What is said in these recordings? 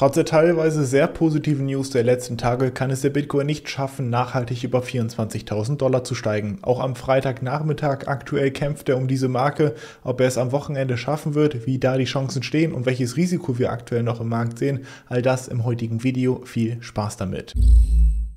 Trotz der teilweise sehr positiven News der letzten Tage kann es der Bitcoin nicht schaffen, nachhaltig über 24.000 Dollar zu steigen. Auch am Freitagnachmittag aktuell kämpft er um diese Marke. Ob er es am Wochenende schaffen wird, wie da die Chancen stehen und welches Risiko wir aktuell noch im Markt sehen, all das im heutigen Video. Viel Spaß damit.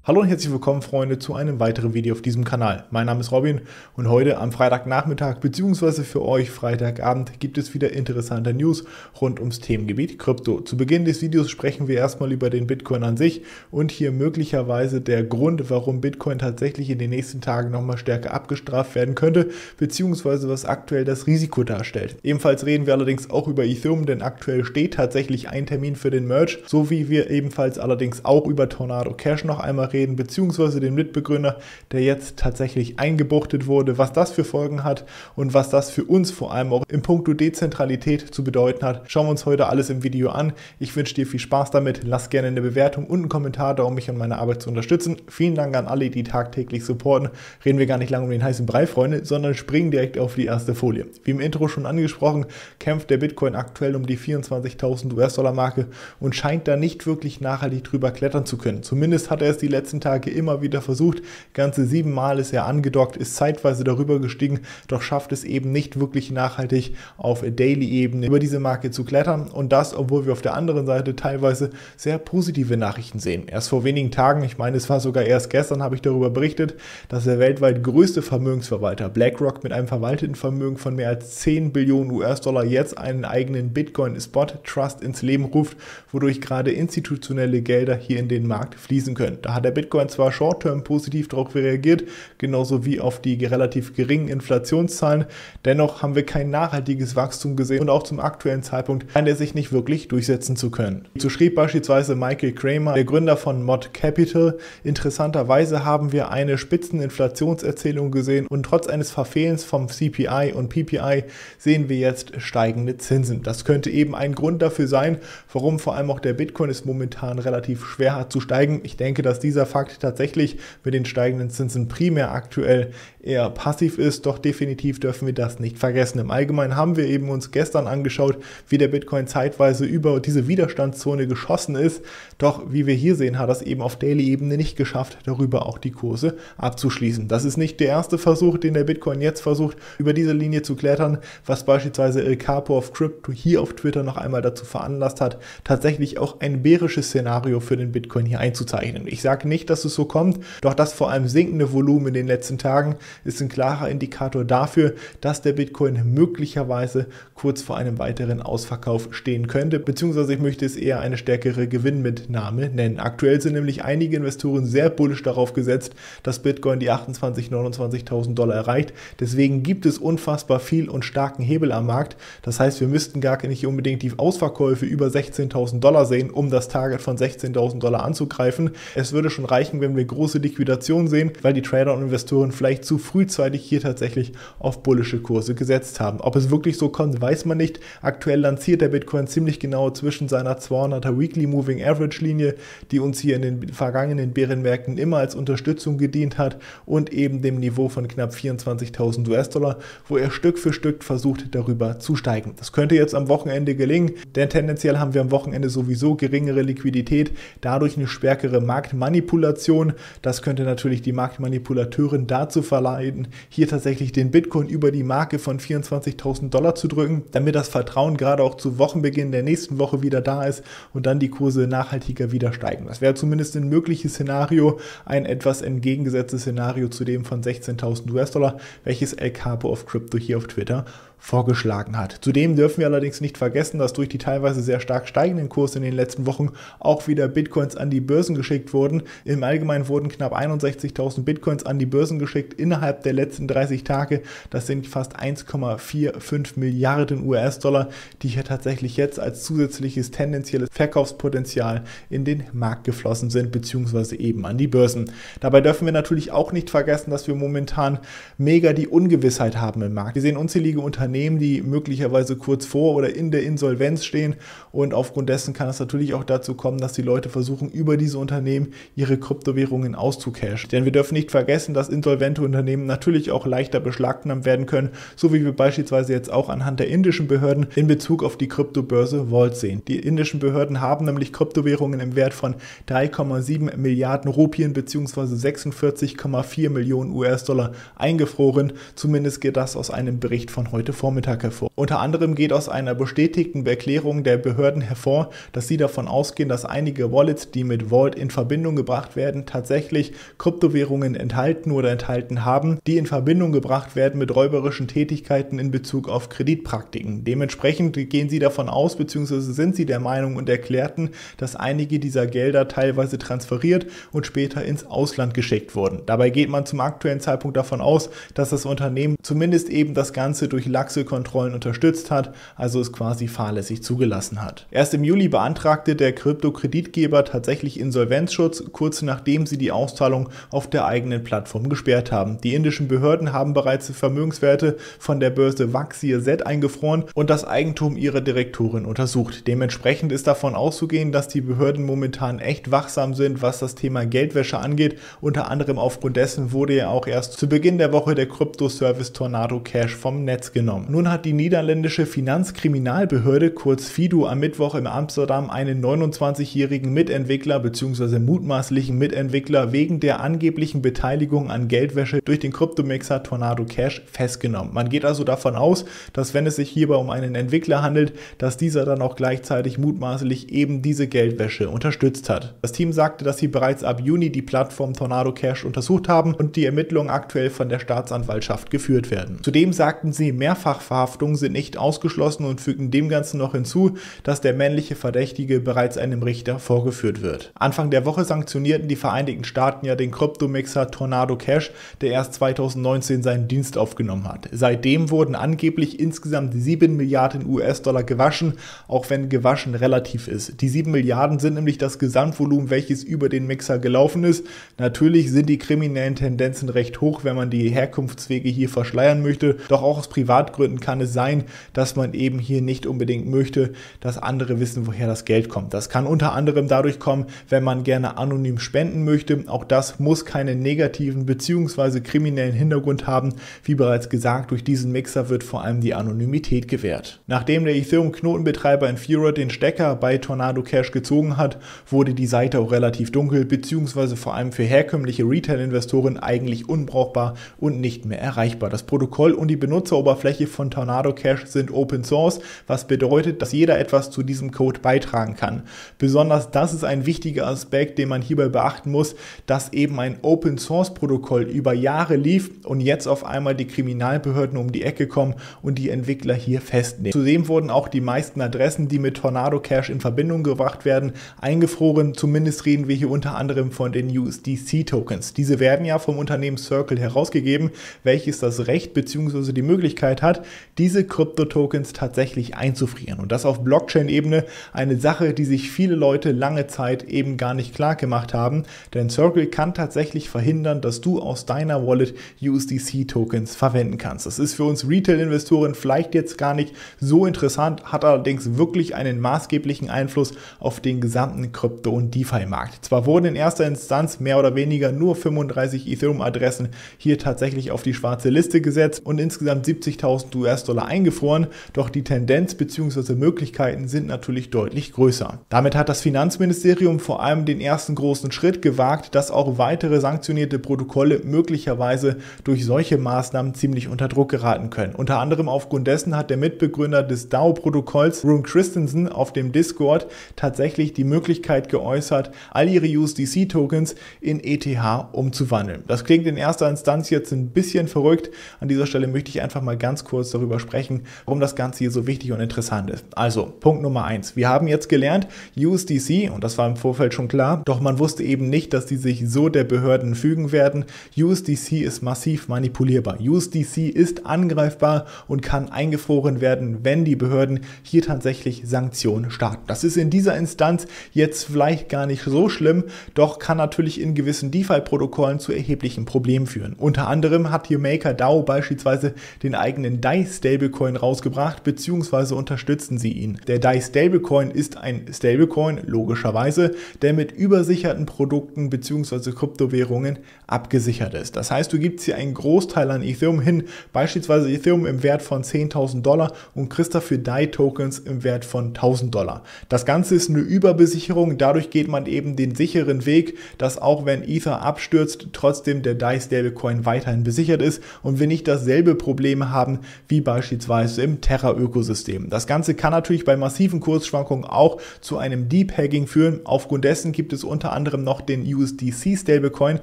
Hallo und herzlich willkommen Freunde zu einem weiteren Video auf diesem Kanal. Mein Name ist Robin und heute am Freitagnachmittag bzw. für euch Freitagabend gibt es wieder interessante News rund ums Themengebiet Krypto. Zu Beginn des Videos sprechen wir erstmal über den Bitcoin an sich und hier möglicherweise der Grund, warum Bitcoin tatsächlich in den nächsten Tagen nochmal stärker abgestraft werden könnte bzw. was aktuell das Risiko darstellt. Ebenfalls reden wir allerdings auch über Ethereum, denn aktuell steht tatsächlich ein Termin für den Merge, so wie wir ebenfalls allerdings auch über Tornado Cash noch einmal reden, beziehungsweise den Mitbegründer, der jetzt tatsächlich eingebuchtet wurde, was das für Folgen hat und was das für uns vor allem auch im Punkto Dezentralität zu bedeuten hat. Schauen wir uns heute alles im Video an. Ich wünsche dir viel Spaß damit. Lass gerne eine Bewertung und einen Kommentar da, um mich und meine Arbeit zu unterstützen. Vielen Dank an alle, die tagtäglich supporten. Reden wir gar nicht lange um den heißen Brei, Freunde, sondern springen direkt auf die erste Folie. Wie im Intro schon angesprochen, kämpft der Bitcoin aktuell um die 24.000 US-Dollar Marke und scheint da nicht wirklich nachhaltig drüber klettern zu können. Zumindest hat er es die letzten letzten Tage immer wieder versucht. Ganze sieben Mal ist er angedockt, ist zeitweise darüber gestiegen, doch schafft es eben nicht wirklich nachhaltig auf Daily-Ebene über diese Marke zu klettern. Und das, obwohl wir auf der anderen Seite teilweise sehr positive Nachrichten sehen. Erst vor wenigen Tagen, ich meine, es war sogar erst gestern, habe ich darüber berichtet, dass der weltweit größte Vermögensverwalter BlackRock mit einem verwalteten Vermögen von mehr als 10 Billionen US-Dollar jetzt einen eigenen Bitcoin-Spot-Trust ins Leben ruft, wodurch gerade institutionelle Gelder hier in den Markt fließen können. Da hat der Bitcoin zwar short-term positiv darauf reagiert, genauso wie auf die relativ geringen Inflationszahlen, dennoch haben wir kein nachhaltiges Wachstum gesehen und auch zum aktuellen Zeitpunkt scheint er sich nicht wirklich durchsetzen zu können. So schrieb beispielsweise Michael Kramer, der Gründer von Mod Capital, interessanterweise haben wir eine Spitzeninflationserzählung gesehen und trotz eines Verfehlens vom CPI und PPI sehen wir jetzt steigende Zinsen. Das könnte eben ein Grund dafür sein, warum vor allem auch der Bitcoin es momentan relativ schwer hat zu steigen. Ich denke, dass dieser dieser Fakt tatsächlich mit den steigenden Zinsen primär aktuell eher passiv ist, doch definitiv dürfen wir das nicht vergessen. Im Allgemeinen haben wir eben uns gestern angeschaut, wie der Bitcoin zeitweise über diese Widerstandszone geschossen ist, doch wie wir hier sehen, hat das eben auf Daily-Ebene nicht geschafft, darüber auch die Kurse abzuschließen. Das ist nicht der erste Versuch, den der Bitcoin jetzt versucht, über diese Linie zu klettern, was beispielsweise El Capo of Crypto hier auf Twitter noch einmal dazu veranlasst hat, tatsächlich auch ein bärisches Szenario für den Bitcoin hier einzuzeichnen. Ich sage nicht, dass es so kommt, doch das vor allem sinkende Volumen in den letzten Tagen ist ein klarer Indikator dafür, dass der Bitcoin möglicherweise kurz vor einem weiteren Ausverkauf stehen könnte, beziehungsweise ich möchte es eher eine stärkere Gewinnmitnahme nennen. Aktuell sind nämlich einige Investoren sehr bullisch darauf gesetzt, dass Bitcoin die 28.000, 29.000 Dollar erreicht. Deswegen gibt es unfassbar viel und starken Hebel am Markt. Das heißt, wir müssten gar nicht unbedingt die Ausverkäufe über 16.000 Dollar sehen, um das Target von 16.000 Dollar anzugreifen. Es würde schon schon reichen, wenn wir große Liquidationen sehen, weil die Trader und Investoren vielleicht zu frühzeitig hier tatsächlich auf bullische Kurse gesetzt haben. Ob es wirklich so kommt, weiß man nicht. Aktuell lanciert der Bitcoin ziemlich genau zwischen seiner 200er Weekly Moving Average Linie, die uns hier in den vergangenen Bärenmärkten immer als Unterstützung gedient hat und eben dem Niveau von knapp 24.000 US-Dollar, wo er Stück für Stück versucht, darüber zu steigen. Das könnte jetzt am Wochenende gelingen, denn tendenziell haben wir am Wochenende sowieso geringere Liquidität, dadurch eine stärkere Marktmanipulation Marktmanipulation. Das könnte natürlich die Marktmanipulateuren dazu verleiten, hier tatsächlich den Bitcoin über die Marke von 24.000 Dollar zu drücken, damit das Vertrauen gerade auch zu Wochenbeginn der nächsten Woche wieder da ist und dann die Kurse nachhaltiger wieder steigen. Das wäre zumindest ein mögliches Szenario, ein etwas entgegengesetztes Szenario zu dem von 16.000 US-Dollar, welches El Capo of Crypto hier auf Twitter vorgeschlagen hat. Zudem dürfen wir allerdings nicht vergessen, dass durch die teilweise sehr stark steigenden Kurse in den letzten Wochen auch wieder Bitcoins an die Börsen geschickt wurden. Im Allgemeinen wurden knapp 61.000 Bitcoins an die Börsen geschickt innerhalb der letzten 30 Tage. Das sind fast 1,45 Milliarden US-Dollar, die hier tatsächlich jetzt als zusätzliches tendenzielles Verkaufspotenzial in den Markt geflossen sind, beziehungsweise eben an die Börsen. Dabei dürfen wir natürlich auch nicht vergessen, dass wir momentan mega die Ungewissheit haben im Markt. Wir sehen unzählige Unternehmen, Unternehmen, die möglicherweise kurz vor oder in der Insolvenz stehen. Und aufgrund dessen kann es natürlich auch dazu kommen, dass die Leute versuchen, über diese Unternehmen ihre Kryptowährungen auszucashen. Denn wir dürfen nicht vergessen, dass insolvente Unternehmen natürlich auch leichter beschlagnahmt werden können, so wie wir beispielsweise jetzt auch anhand der indischen Behörden in Bezug auf die Kryptobörse Vault sehen. Die indischen Behörden haben nämlich Kryptowährungen im Wert von 3,7 Milliarden Rupien bzw. 46,4 Millionen US-Dollar eingefroren. Zumindest geht das aus einem Bericht von heute Vormittag hervor. Unter anderem geht aus einer bestätigten Erklärung der Behörden hervor, dass sie davon ausgehen, dass einige Wallets, die mit Vault in Verbindung gebracht werden, tatsächlich Kryptowährungen enthalten oder enthalten haben, die in Verbindung gebracht werden mit räuberischen Tätigkeiten in Bezug auf Kreditpraktiken. Dementsprechend gehen sie davon aus, bzw. sind sie der Meinung und erklärten, dass einige dieser Gelder teilweise transferiert und später ins Ausland geschickt wurden. Dabei geht man zum aktuellen Zeitpunkt davon aus, dass das Unternehmen zumindest eben das Ganze durch laxe Kontrollen unterstützt hat, also es quasi fahrlässig zugelassen hat. Erst im Juli beantragte der Krypto-Kreditgeber tatsächlich Insolvenzschutz, kurz nachdem sie die Auszahlung auf der eigenen Plattform gesperrt haben. Die indischen Behörden haben bereits Vermögenswerte von der Börse Vaxir Z eingefroren und das Eigentum ihrer Direktorin untersucht. Dementsprechend ist davon auszugehen, dass die Behörden momentan echt wachsam sind, was das Thema Geldwäsche angeht. Unter anderem aufgrund dessen wurde ja auch erst zu Beginn der Woche der Kryptoservice Tornado Cash vom Netz genommen. Nun hat die niederländische Finanzkriminalbehörde kurz FIDO am Mittwoch in Amsterdam einen 29-jährigen Mitentwickler bzw. mutmaßlichen Mitentwickler wegen der angeblichen Beteiligung an Geldwäsche durch den Kryptomixer Tornado Cash festgenommen. Man geht also davon aus, dass wenn es sich hierbei um einen Entwickler handelt, dass dieser dann auch gleichzeitig mutmaßlich eben diese Geldwäsche unterstützt hat. Das Team sagte, dass sie bereits ab Juni die Plattform Tornado Cash untersucht haben und die Ermittlungen aktuell von der Staatsanwaltschaft geführt werden. Zudem sagten sie, Mehrfachverhaftungen sind nicht ausgeschlossen und fügten dem Ganzen noch hinzu, dass der männliche Verdächtige bereits einem Richter vorgeführt wird. Anfang der Woche sanktionierten die Vereinigten Staaten ja den Kryptomixer Tornado Cash, der erst 2019 seinen Dienst aufgenommen hat. Seitdem wurden angeblich insgesamt 7 Milliarden US-Dollar gewaschen, auch wenn gewaschen relativ ist. Die 7 Milliarden sind nämlich das Gesamtvolumen, welches über den Mixer gelaufen ist. Natürlich sind die kriminellen Tendenzen recht hoch, wenn man die Herkunftswege hier verschleiern möchte. Doch auch aus Privatgründen kann es sein, dass man eben hier nicht unbedingt möchte, dass andere wissen, woher das Geld kommt. Das kann unter anderem dadurch kommen, wenn man gerne anonym spenden möchte. Auch das muss keinen negativen bzw. kriminellen Hintergrund haben. Wie bereits gesagt, durch diesen Mixer wird vor allem die Anonymität gewährt. Nachdem der Ethereum-Knotenbetreiber Infura den Stecker bei Tornado Cash gezogen hat, wurde die Seite auch relativ dunkel bzw. vor allem für herkömmliche Retail-Investoren eigentlich unbrauchbar und nicht mehr erreichbar. Das Protokoll und die Benutzeroberfläche von Tornado Cash sind Open Source, was bedeutet, dass jeder etwas zu diesem Code beitragen kann. Besonders das ist ein wichtiger Aspekt, den man hierbei beachten muss, dass eben ein Open Source Protokoll über Jahre lief und jetzt auf einmal die Kriminalbehörden um die Ecke kommen und die Entwickler hier festnehmen. Zudem wurden auch die meisten Adressen, die mit Tornado Cash in Verbindung gebracht werden, eingefroren. Zumindest reden wir hier unter anderem von den USDC Tokens. Diese werden ja vom Unternehmen Circle herausgegeben, welches das Recht bzw. die Möglichkeit hat, diese Krypto-Tokens tatsächlich einzufrieren. Und das auf Blockchain-Ebene eine Sache, die sich viele Leute lange Zeit eben gar nicht klar gemacht haben. Denn Circle kann tatsächlich verhindern, dass du aus deiner Wallet USDC-Tokens verwenden kannst. Das ist für uns Retail-Investoren vielleicht jetzt gar nicht so interessant, hat allerdings wirklich einen maßgeblichen Einfluss auf den gesamten Krypto- und DeFi-Markt. Zwar wurden in erster Instanz mehr oder weniger nur 35 Ethereum-Adressen hier tatsächlich auf die schwarze Liste gesetzt und insgesamt 70.000 US-Dollar eingefroren, doch die Tendenz bzw. Möglichkeiten sind natürlich deutlich größer. Damit hat das Finanzministerium vor allem den ersten großen Schritt gewagt, dass auch weitere sanktionierte Protokolle möglicherweise durch solche Maßnahmen ziemlich unter Druck geraten können. Unter anderem aufgrund dessen hat der Mitbegründer des DAO-Protokolls, Rune Christensen, auf dem Discord tatsächlich die Möglichkeit geäußert, all ihre USDC-Tokens in ETH umzuwandeln. Das klingt in erster Instanz jetzt ein bisschen verrückt. An dieser Stelle möchte ich einfach mal ganz kurz darüber sprechen, warum das Ganze hier so wichtig und interessant ist. Also, Punkt Nummer eins. Wir haben jetzt gelernt, USDC, und das war im Vorfeld schon klar, doch man wusste eben nicht, dass die sich so der Behörden fügen werden. USDC ist massiv manipulierbar. USDC ist angreifbar und kann eingefroren werden, wenn die Behörden hier tatsächlich Sanktionen starten. Das ist in dieser Instanz jetzt vielleicht gar nicht so schlimm, doch kann natürlich in gewissen DeFi-Protokollen zu erheblichen Problemen führen. Unter anderem hat hier MakerDAO beispielsweise den eigenen eigenen DAI Stablecoin rausgebracht bzw. unterstützen sie ihn. Der DAI Stablecoin ist ein Stablecoin, logischerweise, der mit übersicherten Produkten bzw. Kryptowährungen abgesichert ist. Das heißt, du gibst hier einen Großteil an Ethereum hin, beispielsweise Ethereum im Wert von 10.000 Dollar und kriegst dafür DAI Tokens im Wert von 1000 Dollar. Das Ganze ist eine Überbesicherung, dadurch geht man eben den sicheren Weg, dass auch wenn Ether abstürzt, trotzdem der DAI Stablecoin weiterhin besichert ist und wir nicht dasselbe Problem haben wie beispielsweise im Terra-Ökosystem. Das Ganze kann natürlich bei massiven Kursschwankungen auch zu einem Deep Hacking führen. Aufgrund dessen gibt es unter anderem noch den USDC Stablecoin,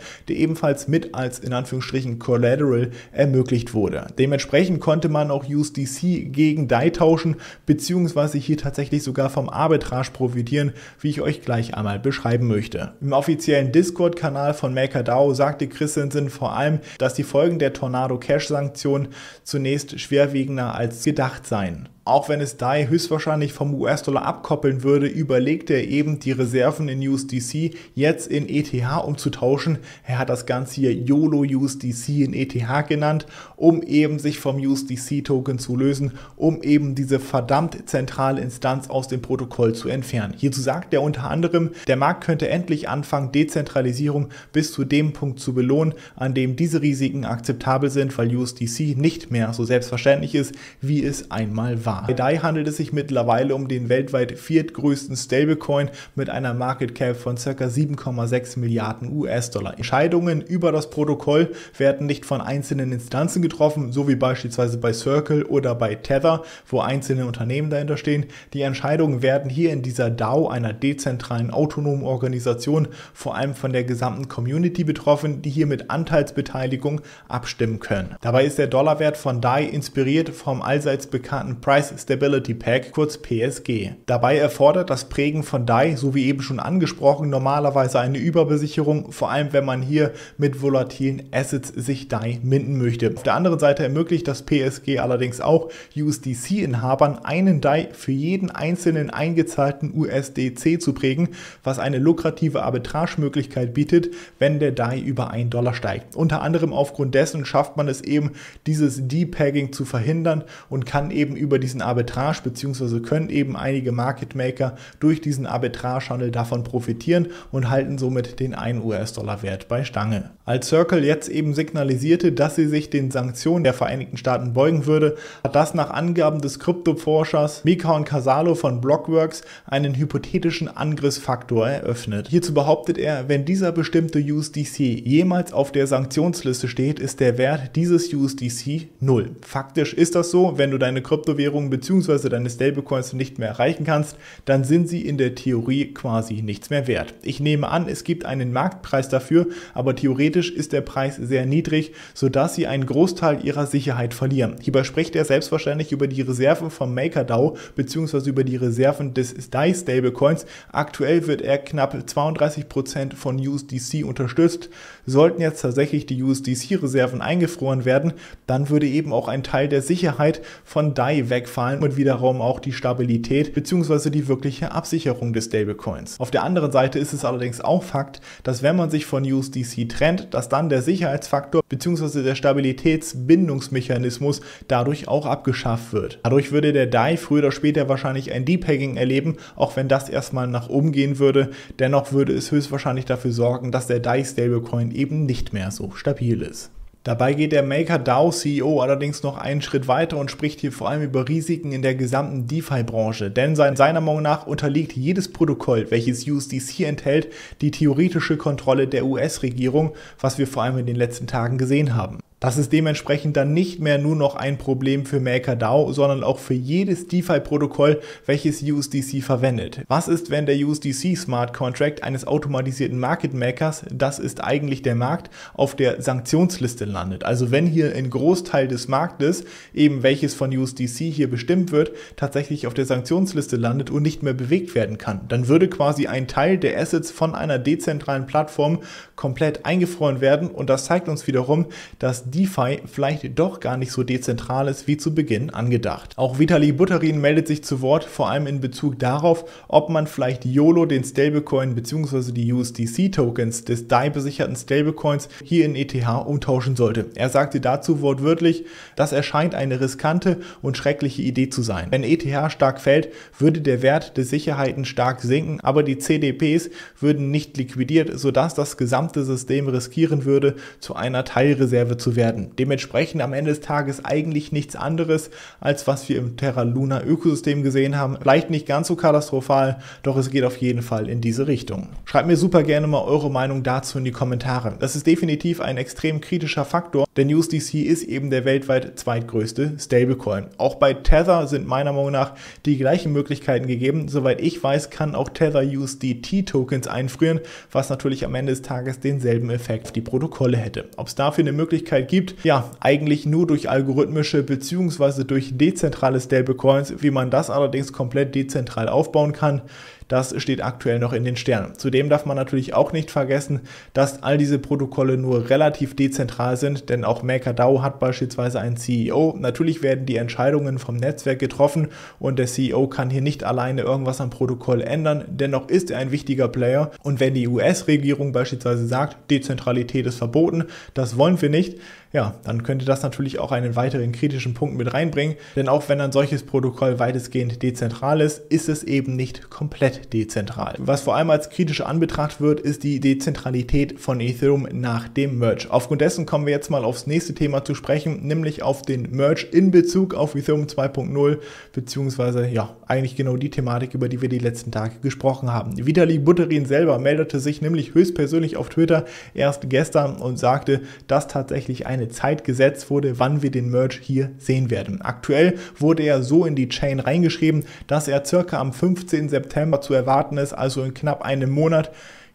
der ebenfalls mit als in Anführungsstrichen Collateral ermöglicht wurde. Dementsprechend konnte man auch USDC gegen DAI tauschen, beziehungsweise hier tatsächlich sogar vom Arbitrage profitieren, wie ich euch gleich einmal beschreiben möchte. Im offiziellen Discord-Kanal von MakerDAO sagte Christensen vor allem, dass die Folgen der Tornado Cash-Sanktionen zunächst schwerwiegender als gedacht seien. Auch wenn es DAI höchstwahrscheinlich vom US-Dollar abkoppeln würde, überlegt er eben, die Reserven in USDC jetzt in ETH umzutauschen. Er hat das Ganze hier YOLO USDC in ETH genannt, um eben sich vom USDC-Token zu lösen, um eben diese verdammt zentrale Instanz aus dem Protokoll zu entfernen. Hierzu sagt er unter anderem, der Markt könnte endlich anfangen, Dezentralisierung bis zu dem Punkt zu belohnen, an dem diese Risiken akzeptabel sind, weil USDC nicht mehr so selbstverständlich ist, wie es einmal war. Bei DAI handelt es sich mittlerweile um den weltweit viertgrößten Stablecoin mit einer Market Cap von ca. 7,6 Milliarden US-Dollar. Entscheidungen über das Protokoll werden nicht von einzelnen Instanzen getroffen, so wie beispielsweise bei Circle oder bei Tether, wo einzelne Unternehmen dahinter stehen. Die Entscheidungen werden hier in dieser DAO, einer dezentralen autonomen Organisation, vor allem von der gesamten Community betroffen, die hier mit Anteilsbeteiligung abstimmen können. Dabei ist der Dollarwert von DAI inspiriert vom allseits bekannten Price Price Stability Pack, kurz PSG. Dabei erfordert das Prägen von DAI, so wie eben schon angesprochen, normalerweise eine Überbesicherung, vor allem wenn man hier mit volatilen Assets sich DAI minden möchte. Auf der anderen Seite ermöglicht das PSG allerdings auch USDC-Inhabern einen DAI für jeden einzelnen eingezahlten USDC zu prägen, was eine lukrative Arbitragemöglichkeit bietet, wenn der DAI über 1 Dollar steigt. Unter anderem aufgrund dessen schafft man es eben, dieses Depegging zu verhindern und kann eben über die diesen Arbitrage bzw. können eben einige Market Maker durch diesen Arbitragehandel davon profitieren und halten somit den 1 US-Dollar Wert bei Stange. Als Circle jetzt eben signalisierte, dass sie sich den Sanktionen der Vereinigten Staaten beugen würde, hat das nach Angaben des Kryptoforschers Mika Casalo von Blockworks einen hypothetischen Angriffsfaktor eröffnet. Hierzu behauptet er, wenn dieser bestimmte USDC jemals auf der Sanktionsliste steht, ist der Wert dieses USDC null. Faktisch ist das so, wenn du deine Kryptowährung Währungen bzw. deine Stablecoins nicht mehr erreichen kannst, dann sind sie in der Theorie quasi nichts mehr wert. Ich nehme an, es gibt einen Marktpreis dafür, aber theoretisch ist der Preis sehr niedrig, sodass sie einen Großteil ihrer Sicherheit verlieren. Hierbei spricht er selbstverständlich über die Reserven von MakerDAO bzw. über die Reserven des DAI Stablecoins. Aktuell wird er knapp 32% von USDC unterstützt. Sollten jetzt tatsächlich die USDC-Reserven eingefroren werden, dann würde eben auch ein Teil der Sicherheit von DAI weg wegfallen und wiederum auch die Stabilität bzw. die wirkliche Absicherung des Stablecoins. Auf der anderen Seite ist es allerdings auch Fakt, dass wenn man sich von USDC trennt, dass dann der Sicherheitsfaktor bzw. der Stabilitätsbindungsmechanismus dadurch auch abgeschafft wird. Dadurch würde der DAI früher oder später wahrscheinlich ein Depegging erleben, auch wenn das erstmal nach oben gehen würde. Dennoch würde es höchstwahrscheinlich dafür sorgen, dass der DAI Stablecoin eben nicht mehr so stabil ist. Dabei geht der MakerDAO-CEO allerdings noch einen Schritt weiter und spricht hier vor allem über Risiken in der gesamten DeFi-Branche. Denn seiner Meinung nach unterliegt jedes Protokoll, welches USDC enthält, die theoretische Kontrolle der US-Regierung, was wir vor allem in den letzten Tagen gesehen haben. Das ist dementsprechend dann nicht mehr nur noch ein Problem für MakerDAO, sondern auch für jedes DeFi-Protokoll, welches USDC verwendet. Was ist, wenn der USDC Smart Contract eines automatisierten Market Makers, das ist eigentlich der Markt, auf der Sanktionsliste landet? Also wenn hier ein Großteil des Marktes, eben welches von USDC hier bestimmt wird, tatsächlich auf der Sanktionsliste landet und nicht mehr bewegt werden kann, dann würde quasi ein Teil der Assets von einer dezentralen Plattform komplett eingefroren werden und das zeigt uns wiederum, dass DeFi vielleicht doch gar nicht so dezentral ist wie zu Beginn angedacht. Auch Vitali Buterin meldet sich zu Wort, vor allem in Bezug darauf, ob man vielleicht YOLO, den Stablecoin bzw. die USDC-Tokens des DAI-besicherten Stablecoins hier in ETH umtauschen sollte. Er sagte dazu wortwörtlich, das erscheint eine riskante und schreckliche Idee zu sein. Wenn ETH stark fällt, würde der Wert der Sicherheiten stark sinken, aber die CDPs würden nicht liquidiert, sodass das gesamte System riskieren würde, zu einer Teilreserve zu werden. Dementsprechend am Ende des Tages eigentlich nichts anderes, als was wir im Terra Luna Ökosystem gesehen haben. Vielleicht nicht ganz so katastrophal, doch es geht auf jeden Fall in diese Richtung. Schreibt mir super gerne mal eure Meinung dazu in die Kommentare. Das ist definitiv ein extrem kritischer Faktor, denn USDC ist eben der weltweit zweitgrößte Stablecoin. Auch bei Tether sind meiner Meinung nach die gleichen Möglichkeiten gegeben. Soweit ich weiß, kann auch Tether USDT Tokens einfrieren, was natürlich am Ende des Tages denselben Effekt auf die Protokolle hätte. Ob es dafür eine Möglichkeit gibt, ja, eigentlich nur durch algorithmische bzw. durch dezentrale Stablecoins, wie man das allerdings komplett dezentral aufbauen kann, das steht aktuell noch in den Sternen. Zudem darf man natürlich auch nicht vergessen, dass all diese Protokolle nur relativ dezentral sind, denn auch MakerDAO hat beispielsweise einen CEO. Natürlich werden die Entscheidungen vom Netzwerk getroffen und der CEO kann hier nicht alleine irgendwas am Protokoll ändern. Dennoch ist er ein wichtiger Player und wenn die US-Regierung beispielsweise sagt, Dezentralität ist verboten, das wollen wir nicht, ja, dann könnte das natürlich auch einen weiteren kritischen Punkt mit reinbringen, denn auch wenn ein solches Protokoll weitestgehend dezentral ist, ist es eben nicht komplett dezentral. Was vor allem als kritisch anbetrachtet wird, ist die Dezentralität von Ethereum nach dem Merge. Aufgrund dessen kommen wir jetzt mal aufs nächste Thema zu sprechen, nämlich auf den Merge in Bezug auf Ethereum 2.0, beziehungsweise ja, eigentlich genau die Thematik, über die wir die letzten Tage gesprochen haben. Vitali Buterin selber meldete sich nämlich höchstpersönlich auf Twitter erst gestern und sagte, dass tatsächlich eine Zeit gesetzt wurde, wann wir den Merge hier sehen werden. Aktuell wurde er so in die Chain reingeschrieben, dass er circa am 15. September zu erwarten ist, also in knapp einem Monat.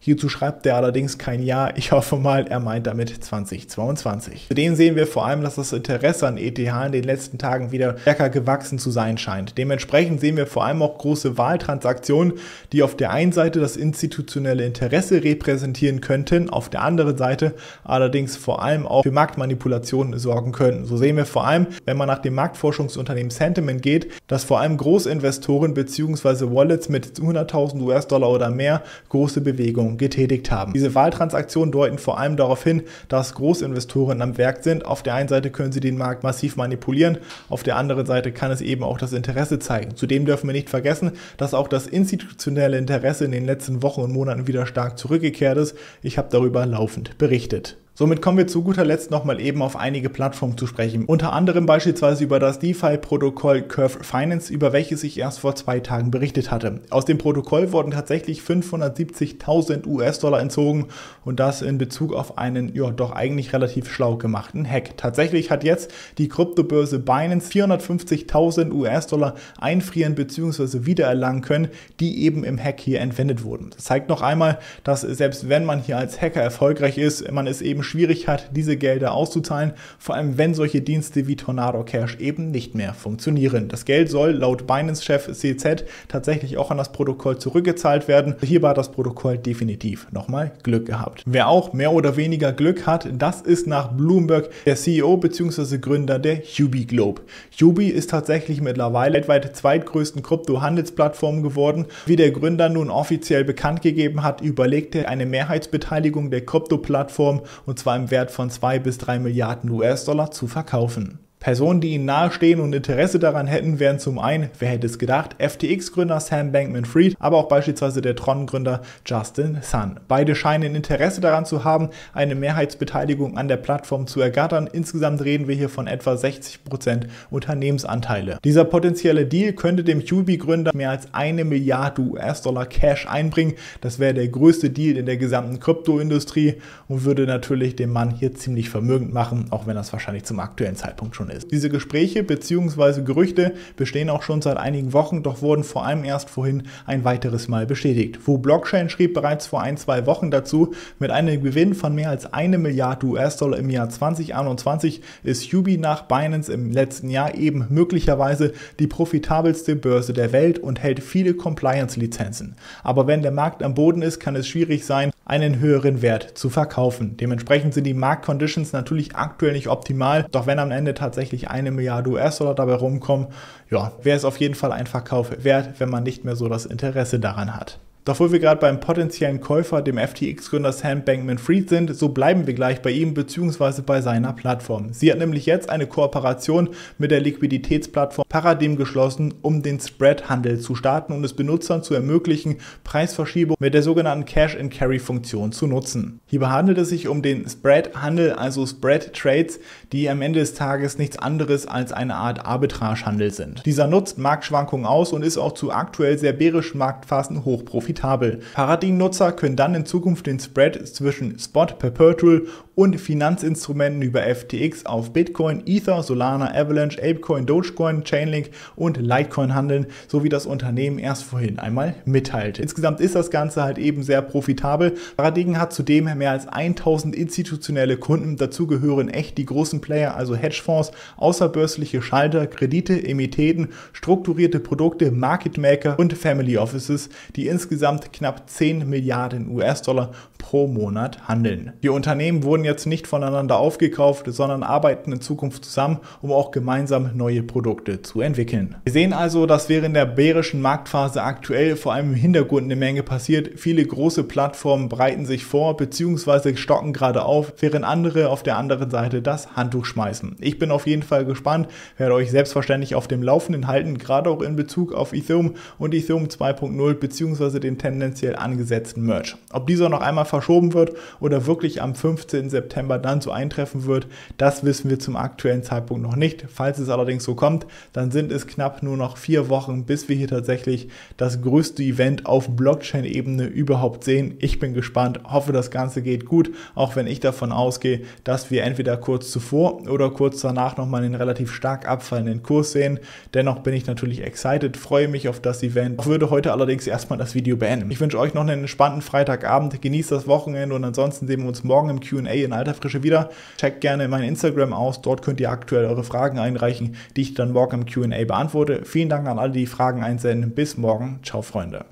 Hierzu schreibt er allerdings kein Jahr. Ich hoffe mal, er meint damit 2022. Zudem sehen wir vor allem, dass das Interesse an ETH in den letzten Tagen wieder stärker gewachsen zu sein scheint. Dementsprechend sehen wir vor allem auch große Wahltransaktionen, die auf der einen Seite das institutionelle Interesse repräsentieren könnten, auf der anderen Seite allerdings vor allem auch für Marktmanipulationen sorgen könnten. So sehen wir vor allem, wenn man nach dem Marktforschungsunternehmen Sentiment geht, dass vor allem Großinvestoren bzw. Wallets mit 100.000 US-Dollar oder mehr große Bewegungen getätigt haben. Diese Wahltransaktionen deuten vor allem darauf hin, dass Großinvestoren am Werk sind. Auf der einen Seite können sie den Markt massiv manipulieren, auf der anderen Seite kann es eben auch das Interesse zeigen. Zudem dürfen wir nicht vergessen, dass auch das institutionelle Interesse in den letzten Wochen und Monaten wieder stark zurückgekehrt ist. Ich habe darüber laufend berichtet. Somit kommen wir zu guter Letzt nochmal eben auf einige Plattformen zu sprechen. Unter anderem beispielsweise über das DeFi-Protokoll Curve Finance, über welches ich erst vor zwei Tagen berichtet hatte. Aus dem Protokoll wurden tatsächlich 570.000 US-Dollar entzogen und das in Bezug auf einen, ja, doch eigentlich relativ schlau gemachten Hack. Tatsächlich hat jetzt die Kryptobörse Binance 450.000 US-Dollar einfrieren bzw. wiedererlangen können, die eben im Hack hier entwendet wurden. Das zeigt noch einmal, dass selbst wenn man hier als Hacker erfolgreich ist, man es eben schwierig hat, diese Gelder auszuzahlen, vor allem wenn solche Dienste wie Tornado Cash eben nicht mehr funktionieren. Das Geld soll laut Binance-Chef CZ tatsächlich auch an das Protokoll zurückgezahlt werden. Hierbei hat das Protokoll definitiv nochmal Glück gehabt. Wer auch mehr oder weniger Glück hat, das ist nach Bloomberg der CEO bzw. Gründer der Hubi Globe. Hubi ist tatsächlich mittlerweile weltweit zweitgrößten Krypto-Handelsplattform geworden. Wie der Gründer nun offiziell bekannt gegeben hat, überlegt er eine Mehrheitsbeteiligung der Krypto-Plattform und zwar im Wert von 2 bis 3 Milliarden US-Dollar zu verkaufen. Personen, die ihnen nahestehen und Interesse daran hätten, wären zum einen, wer hätte es gedacht, FTX-Gründer Sam Bankman-Fried, aber auch beispielsweise der Tron-Gründer Justin Sun. Beide scheinen Interesse daran zu haben, eine Mehrheitsbeteiligung an der Plattform zu ergattern. Insgesamt reden wir hier von etwa 60% Unternehmensanteile. Dieser potenzielle Deal könnte dem QB-Gründer mehr als eine Milliarde US-Dollar Cash einbringen. Das wäre der größte Deal in der gesamten Kryptoindustrie und würde natürlich den Mann hier ziemlich vermögend machen, auch wenn das wahrscheinlich zum aktuellen Zeitpunkt schon ist ist. Diese Gespräche bzw. Gerüchte bestehen auch schon seit einigen Wochen, doch wurden vor allem erst vorhin ein weiteres Mal bestätigt. Wu Blockchain schrieb bereits vor ein, zwei Wochen dazu, mit einem Gewinn von mehr als eine Milliarde US-Dollar im Jahr 2021 ist Yubi nach Binance im letzten Jahr eben möglicherweise die profitabelste Börse der Welt und hält viele Compliance-Lizenzen. Aber wenn der Markt am Boden ist, kann es schwierig sein, einen höheren Wert zu verkaufen. Dementsprechend sind die Marktconditions natürlich aktuell nicht optimal, doch wenn am Ende tatsächlich eine Milliarde US-Dollar dabei rumkommen, ja, wäre es auf jeden Fall ein Verkauf wert, wenn man nicht mehr so das Interesse daran hat. Doch wo wir gerade beim potenziellen Käufer, dem FTX-Gründer Sam Bankman-Fried sind, so bleiben wir gleich bei ihm bzw. bei seiner Plattform. Sie hat nämlich jetzt eine Kooperation mit der Liquiditätsplattform Paradigm geschlossen, um den Spread-Handel zu starten und es Benutzern zu ermöglichen, Preisverschiebung mit der sogenannten Cash-and-Carry-Funktion zu nutzen. Hierbei handelt es sich um den Spread-Handel, also Spread-Trades, die am Ende des Tages nichts anderes als eine Art Arbitrage-Handel sind. Dieser nutzt Marktschwankungen aus und ist auch zu aktuell sehr bärischen Marktphasen hochprofitabel profitabel. Paradigm-Nutzer können dann in Zukunft den Spread zwischen Spot, Perpetual und Finanzinstrumenten über FTX auf Bitcoin, Ether, Solana, Avalanche, Apecoin, Dogecoin, Chainlink und Litecoin handeln, so wie das Unternehmen erst vorhin einmal mitteilte. Insgesamt ist das Ganze halt eben sehr profitabel. Paradigm hat zudem mehr als 1000 institutionelle Kunden. Dazu gehören echt die großen Player, also Hedgefonds, außerbörsliche Schalter, Kredite, Emittenten, strukturierte Produkte, Market Maker und Family Offices, die insgesamt knapp 10 Milliarden US-Dollar pro Monat handeln. Die Unternehmen wurden jetzt nicht voneinander aufgekauft, sondern arbeiten in Zukunft zusammen, um auch gemeinsam neue Produkte zu entwickeln. Wir sehen also, dass während der bärischen Marktphase aktuell vor allem im Hintergrund eine Menge passiert. Viele große Plattformen breiten sich vor bzw. stocken gerade auf, während andere auf der anderen Seite das Handtuch schmeißen. Ich bin auf jeden Fall gespannt, werde euch selbstverständlich auf dem Laufenden halten, gerade auch in Bezug auf Ethereum und Ethereum 2.0 bzw. den tendenziell angesetzten Merch. Ob dieser noch einmal verschoben wird oder wirklich am 15. September dann so eintreffen wird, das wissen wir zum aktuellen Zeitpunkt noch nicht. Falls es allerdings so kommt, dann sind es knapp nur noch vier Wochen, bis wir hier tatsächlich das größte Event auf Blockchain-Ebene überhaupt sehen. Ich bin gespannt, hoffe das Ganze geht gut, auch wenn ich davon ausgehe, dass wir entweder kurz zuvor oder kurz danach nochmal einen relativ stark abfallenden Kurs sehen. Dennoch bin ich natürlich excited, freue mich auf das Event. Würde heute allerdings erstmal das Video beenden. Ich wünsche euch noch einen entspannten Freitagabend, genießt das Wochenende und ansonsten sehen wir uns morgen im QA in alter Frische wieder. Checkt gerne mein Instagram aus, dort könnt ihr aktuell eure Fragen einreichen, die ich dann morgen im QA beantworte. Vielen Dank an alle, die Fragen einsenden. Bis morgen. Ciao, Freunde.